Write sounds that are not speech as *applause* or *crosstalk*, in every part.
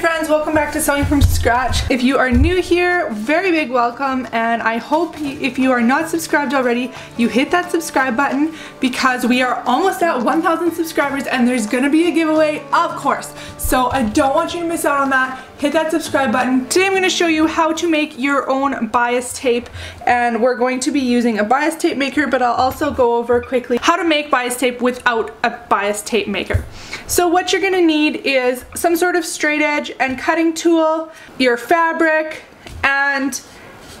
friends, welcome back to Sewing from Scratch. If you are new here, very big welcome and I hope if you are not subscribed already, you hit that subscribe button because we are almost at 1,000 subscribers and there's gonna be a giveaway, of course. So I don't want you to miss out on that. Hit that subscribe button. Today I'm gonna show you how to make your own bias tape and we're going to be using a bias tape maker but I'll also go over quickly how to make bias tape without a bias tape maker. So what you're gonna need is some sort of straight edge and cutting tool, your fabric, and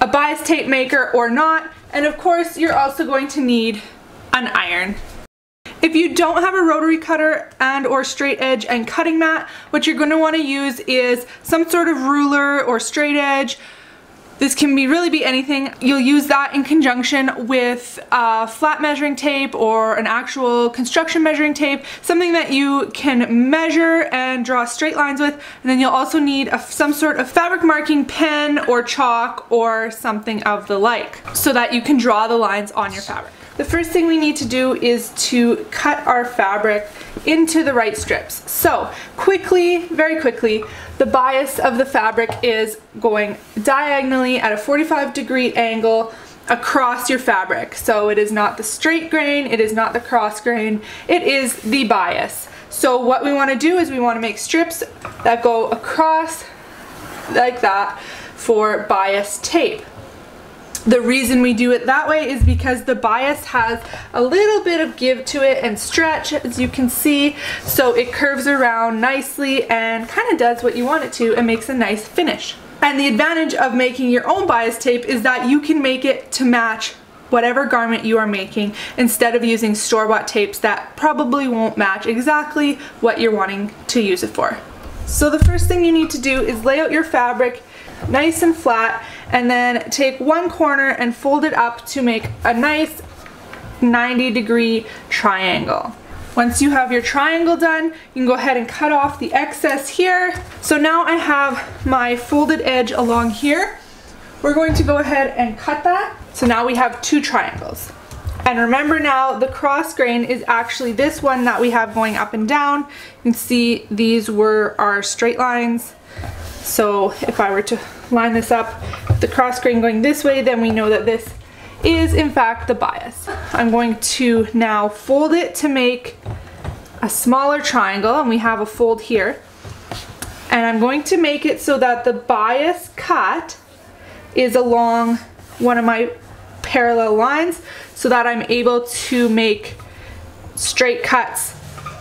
a bias tape maker or not, and of course you're also going to need an iron. If you don't have a rotary cutter and or straight edge and cutting mat, what you're going to want to use is some sort of ruler or straight edge, this can be really be anything. You'll use that in conjunction with a flat measuring tape or an actual construction measuring tape, something that you can measure and draw straight lines with. And then you'll also need a, some sort of fabric marking pen or chalk or something of the like so that you can draw the lines on your fabric. The first thing we need to do is to cut our fabric into the right strips. So quickly, very quickly, the bias of the fabric is going diagonally at a 45 degree angle across your fabric. So it is not the straight grain, it is not the cross grain, it is the bias. So what we want to do is we want to make strips that go across like that for bias tape. The reason we do it that way is because the bias has a little bit of give to it and stretch as you can see so it curves around nicely and kind of does what you want it to and makes a nice finish. And the advantage of making your own bias tape is that you can make it to match whatever garment you are making instead of using store-bought tapes that probably won't match exactly what you're wanting to use it for. So the first thing you need to do is lay out your fabric nice and flat and then take one corner and fold it up to make a nice 90 degree triangle. Once you have your triangle done, you can go ahead and cut off the excess here. So now I have my folded edge along here. We're going to go ahead and cut that. So now we have two triangles. And remember now, the cross grain is actually this one that we have going up and down. You can see these were our straight lines. So if I were to line this up, the cross grain going this way, then we know that this is in fact the bias. I'm going to now fold it to make a smaller triangle and we have a fold here. And I'm going to make it so that the bias cut is along one of my parallel lines so that I'm able to make straight cuts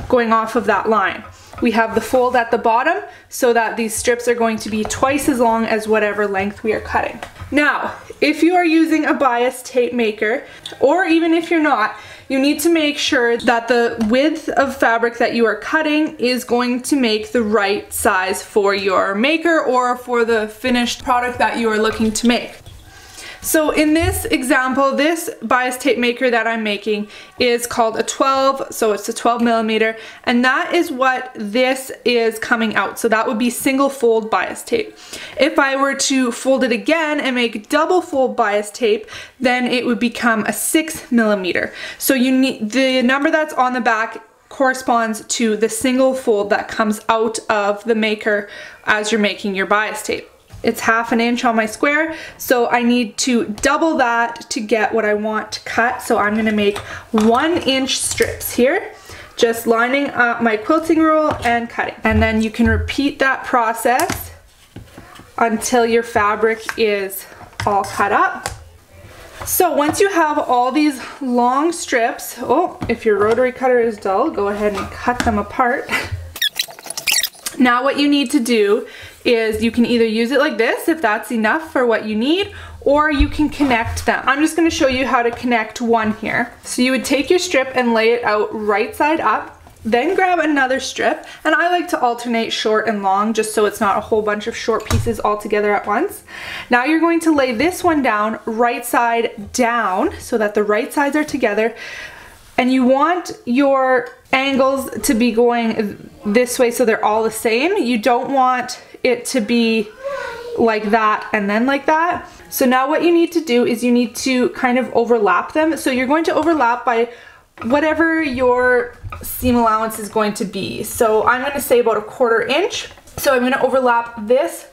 going off of that line. We have the fold at the bottom so that these strips are going to be twice as long as whatever length we are cutting. Now, if you are using a bias tape maker, or even if you're not, you need to make sure that the width of fabric that you are cutting is going to make the right size for your maker or for the finished product that you are looking to make. So in this example, this bias tape maker that I'm making is called a 12, so it's a 12 millimeter, and that is what this is coming out. So that would be single fold bias tape. If I were to fold it again and make double fold bias tape, then it would become a six millimeter. So you need the number that's on the back corresponds to the single fold that comes out of the maker as you're making your bias tape it's half an inch on my square so I need to double that to get what I want to cut. So I'm gonna make one inch strips here just lining up my quilting rule and cutting. And then you can repeat that process until your fabric is all cut up. So once you have all these long strips oh if your rotary cutter is dull go ahead and cut them apart *laughs* now what you need to do is you can either use it like this if that's enough for what you need or you can connect them. I'm just gonna show you how to connect one here. So you would take your strip and lay it out right side up, then grab another strip, and I like to alternate short and long just so it's not a whole bunch of short pieces all together at once. Now you're going to lay this one down right side down so that the right sides are together and you want your angles to be going this way so they're all the same. You don't want it to be like that and then like that. So now what you need to do is you need to kind of overlap them. So you're going to overlap by whatever your seam allowance is going to be. So I'm going to say about a quarter inch. So I'm gonna overlap this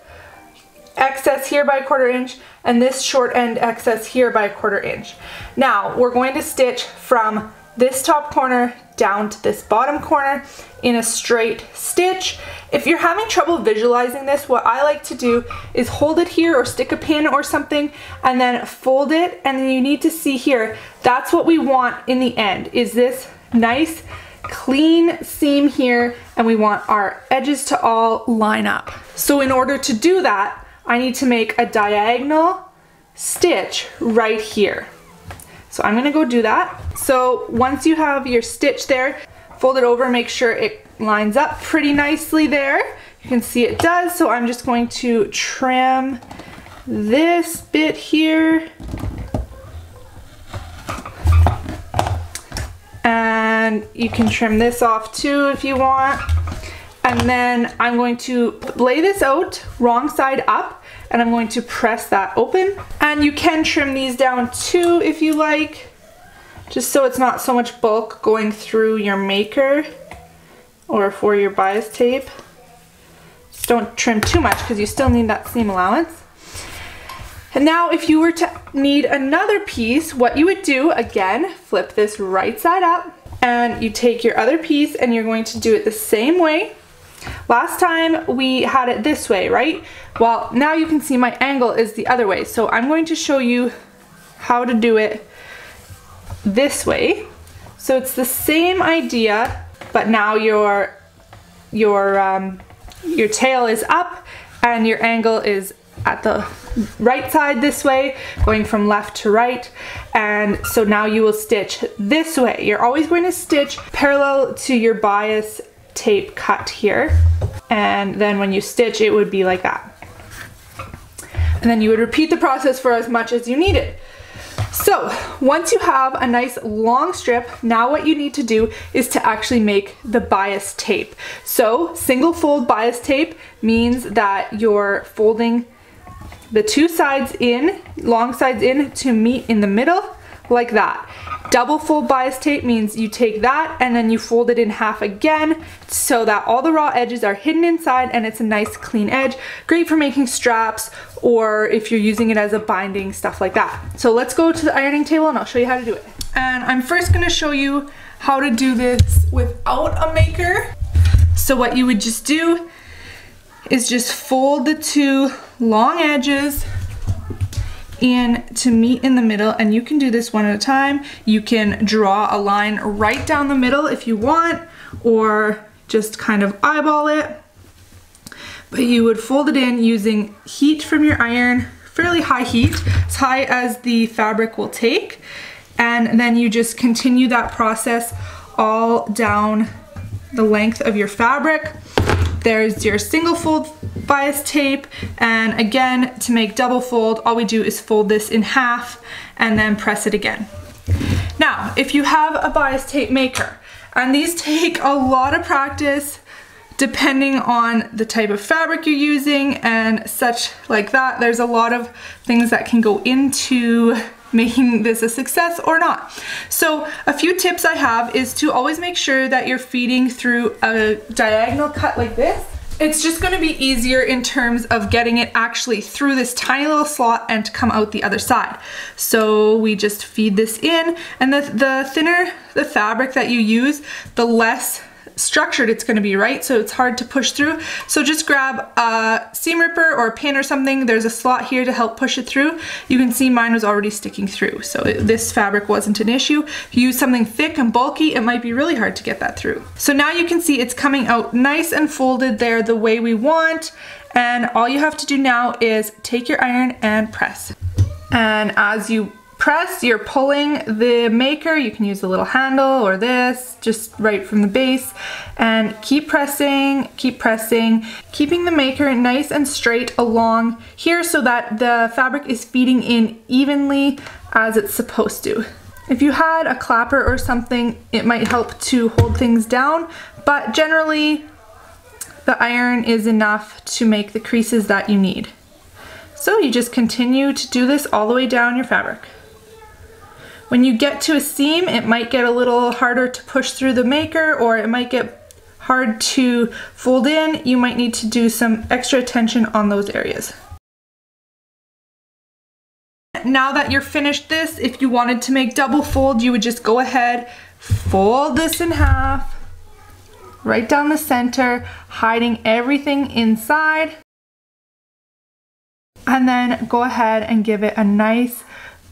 excess here by a quarter inch and this short end excess here by a quarter inch. Now we're going to stitch from this top corner down to this bottom corner in a straight stitch. If you're having trouble visualizing this, what I like to do is hold it here or stick a pin or something and then fold it and then you need to see here, that's what we want in the end, is this nice clean seam here and we want our edges to all line up. So in order to do that, I need to make a diagonal stitch right here. So I'm gonna go do that. So once you have your stitch there, fold it over, make sure it lines up pretty nicely there. You can see it does, so I'm just going to trim this bit here. And you can trim this off too if you want. And then I'm going to lay this out wrong side up and I'm going to press that open. And you can trim these down too if you like, just so it's not so much bulk going through your maker or for your bias tape. Just don't trim too much because you still need that seam allowance. And now if you were to need another piece, what you would do, again, flip this right side up and you take your other piece and you're going to do it the same way Last time we had it this way, right? Well, now you can see my angle is the other way. So I'm going to show you how to do it this way. So it's the same idea, but now your, your, um, your tail is up and your angle is at the right side this way, going from left to right. And so now you will stitch this way. You're always going to stitch parallel to your bias tape cut here. And then when you stitch, it would be like that. And then you would repeat the process for as much as you needed. So once you have a nice long strip, now what you need to do is to actually make the bias tape. So single fold bias tape means that you're folding the two sides in, long sides in to meet in the middle like that. Double fold bias tape means you take that and then you fold it in half again so that all the raw edges are hidden inside and it's a nice clean edge. Great for making straps or if you're using it as a binding, stuff like that. So let's go to the ironing table and I'll show you how to do it. And I'm first gonna show you how to do this without a maker. So what you would just do is just fold the two long edges and to meet in the middle and you can do this one at a time. You can draw a line right down the middle if you want or just kind of eyeball it. But you would fold it in using heat from your iron, fairly high heat, as high as the fabric will take. And then you just continue that process all down the length of your fabric. There's your single fold bias tape and again to make double fold all we do is fold this in half and then press it again. Now if you have a bias tape maker and these *laughs* take a lot of practice depending on the type of fabric you're using and such like that there's a lot of things that can go into making this a success or not. So a few tips I have is to always make sure that you're feeding through a diagonal cut like this. It's just gonna be easier in terms of getting it actually through this tiny little slot and to come out the other side. So we just feed this in and the, the thinner the fabric that you use, the less structured it's gonna be, right? So it's hard to push through. So just grab a seam ripper or a pin or something. There's a slot here to help push it through. You can see mine was already sticking through. So it, this fabric wasn't an issue. If you use something thick and bulky, it might be really hard to get that through. So now you can see it's coming out nice and folded there the way we want. And all you have to do now is take your iron and press. And as you press, you're pulling the maker. You can use a little handle or this, just right from the base. And keep pressing, keep pressing, keeping the maker nice and straight along here so that the fabric is feeding in evenly as it's supposed to. If you had a clapper or something, it might help to hold things down, but generally the iron is enough to make the creases that you need. So you just continue to do this all the way down your fabric. When you get to a seam, it might get a little harder to push through the maker or it might get hard to fold in, you might need to do some extra attention on those areas. Now that you're finished this, if you wanted to make double fold, you would just go ahead, fold this in half, right down the center, hiding everything inside. And then go ahead and give it a nice,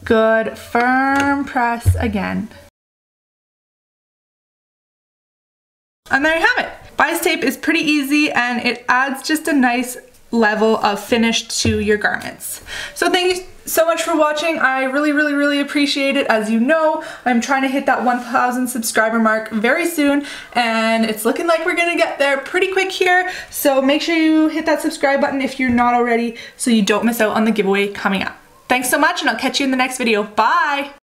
good, firm press again. And there you have it. Bias tape is pretty easy and it adds just a nice level of finish to your garments. So thank you so much for watching. I really, really, really appreciate it. As you know, I'm trying to hit that 1,000 subscriber mark very soon and it's looking like we're gonna get there pretty quick here. So make sure you hit that subscribe button if you're not already so you don't miss out on the giveaway coming up. Thanks so much and I'll catch you in the next video. Bye!